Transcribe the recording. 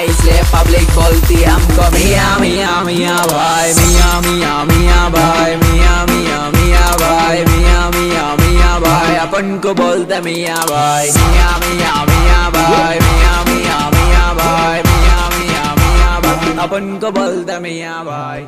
इसलिए पब्लिक बोलती हमको मिया मिया मिया भाई मिया मिया मिया भाई मिया मिया मिया भाई मिया मिया मिया भाई अपन को बोलते मिया भाई। मिया मिया मिया भाई। मिया मिया मिया भाई। मिया मिया मिया भाई। अपन को बोलते मिया भाई।